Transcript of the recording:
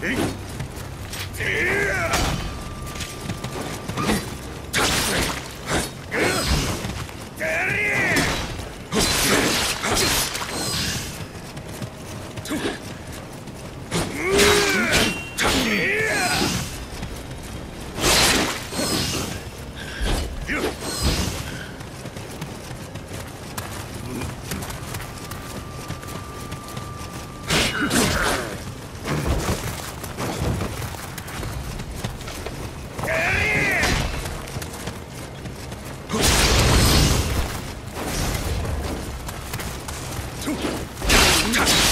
Two. 감 사.